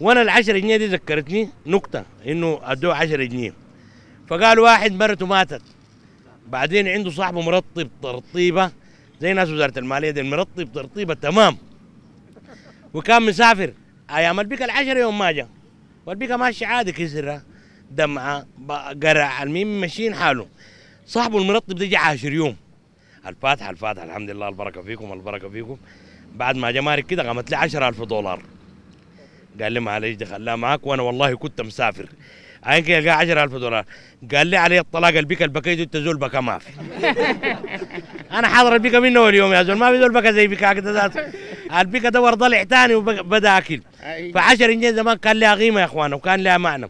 وأنا ال 10 جنيه دي ذكرتني نكته إنه أدوه 10 جنيه. فقال واحد مرته ماتت. بعدين عنده صاحبه مرطب ترطيبة زي ناس وزارة المالية دي مرطب ترطيبة تمام. وكان مسافر. أيام البيكا العشرة يوم ما جا والبيكا ماشي عادي كسرة دمعة ب- قرع المهم ماشيين حاله. صاحبه المرطب ده جا عاشر يوم. الفاتحة الفاتحة الحمد لله البركة فيكم البركة فيكم. بعد ما جا مارك كده قامت لي 10000 دولار. قال لي معلش دي خلاها معاك وأنا والله كنت مسافر. عين كده لقى 10000 دولار. قال لي علي الطلاق البيكا البكيت انت زول بكا ما في. أنا حاضر البيكا منه اليوم يا زول. ما في زول بكا زي بكا كده ذاته. البيكا دور ضلع تاني وبدا أكل. ف 10 جنيه زمان كان لها قيمه يا اخوان وكان لها معنى